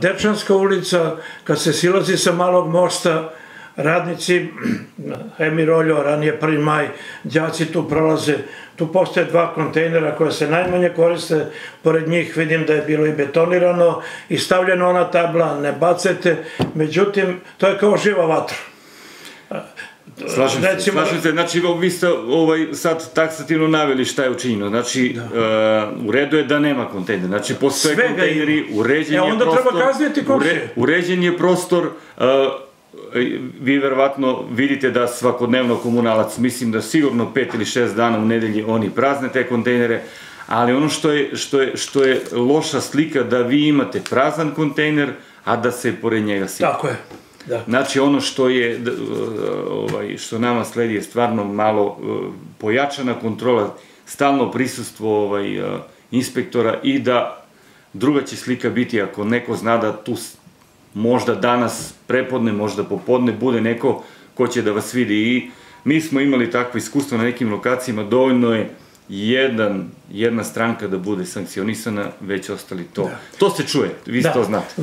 Dečanska ulica, kad se silazi sa malog mosta, radnici, Emiroljo, ranije 1. maj, djaci tu prolaze, tu postoje dva kontejnera koja se najmanje koriste, pored njih vidim da je bilo i betonirano i stavljeno ona tabla, ne bacete, međutim, to je kao živa vatra. Slažem se, slažem se, znači vi ste ovaj, sad taksativno naveli šta je učinjeno, znači da. uh, u redu je da nema kontejnera, znači postoje Svega kontejneri, uređen e, onda je prostor, treba kazniti ure, uređen je prostor, uh, vi verovatno vidite da svakodnevno komunalac, mislim da sigurno pet ili šest dana u nedelji oni prazne te kontejnere, ali ono što je, što je, što je loša slika da vi imate prazan kontejner, a da se pored njega sipate. Tako je. Da. Znači ono što je ovaj što nama sledi je stvarno malo pojačana kontrola, stalno prisustvo ovaj inspektora i da druga će slika biti ako neko zna da tu možda danas prepodne, možda popodne bude neko ko će da vas vidi i mi smo imali takvo iskustvo na nekim lokacijama, dovoljno je jedan, jedna stranka da bude sankcionisana, već ostali to. Da. To se čuje, vi da. to znate.